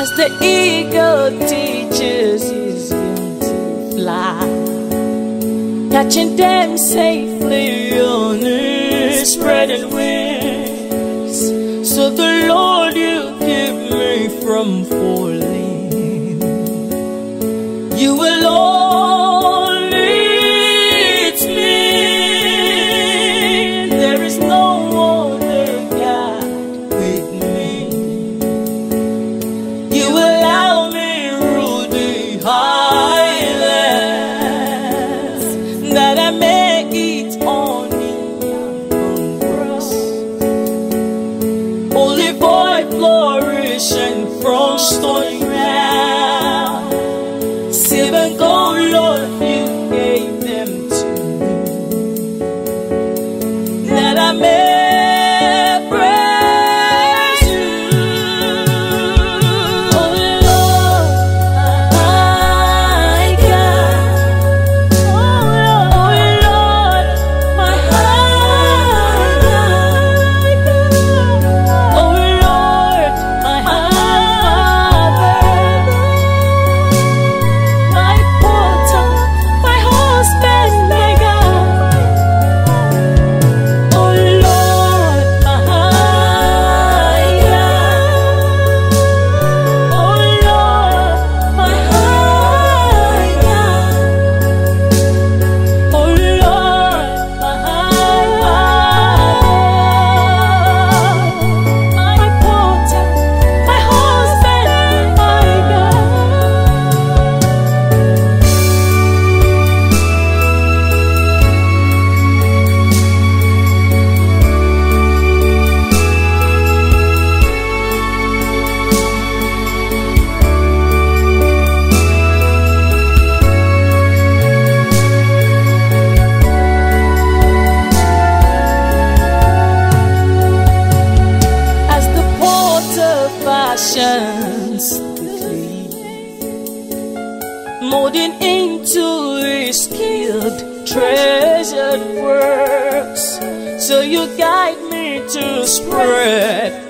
As the eagle teaches his young to fly, catching them safely on his spreading wings. So the Lord you keep me from falling. prostoin molding into his skilled, treasured works. So you guide me to spread